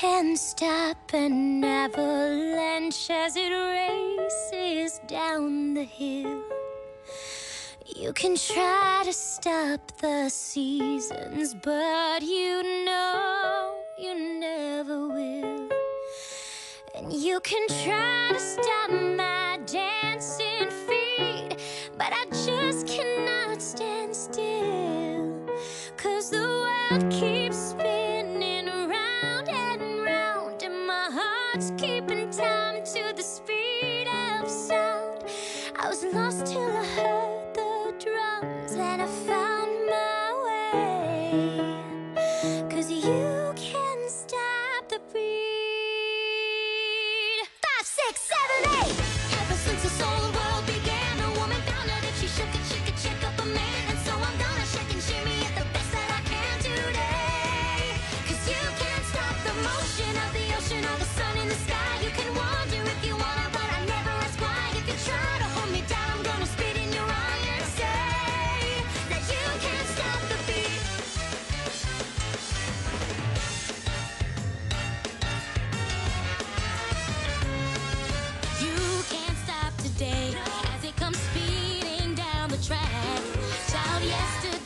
can stop an avalanche as it races down the hill. You can try to stop the seasons, but you know you never will. And you can try to stop my dancing feet, but I just cannot stand still. Cause the world keeps much keeping time to the speed of sound. I was lost till I heard the drums and I found. of yesterday.